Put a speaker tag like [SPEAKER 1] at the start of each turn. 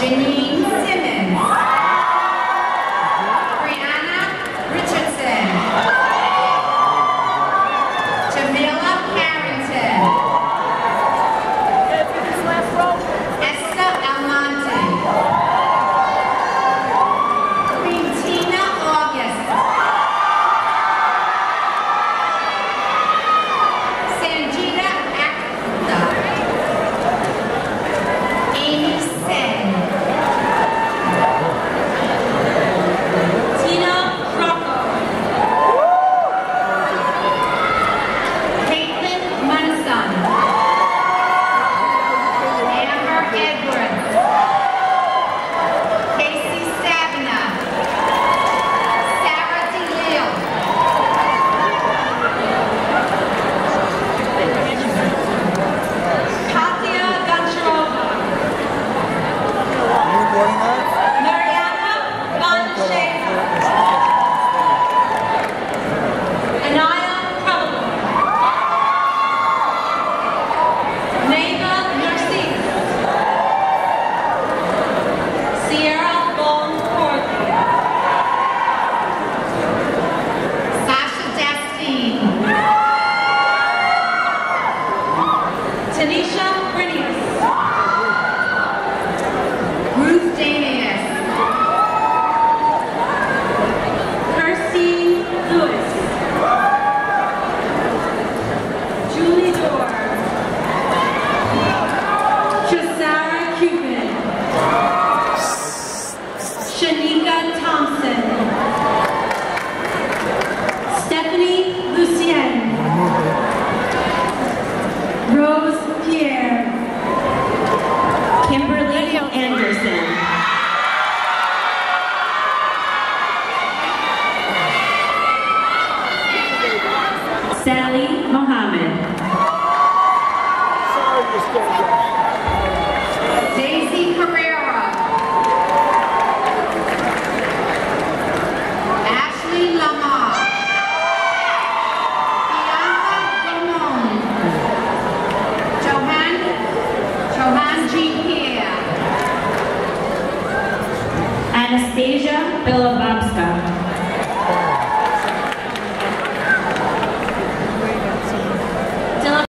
[SPEAKER 1] Jenny. Shanika Thompson. Stephanie Lucien. Rose Pierre. Kimberly Anderson. Sally Mohammed.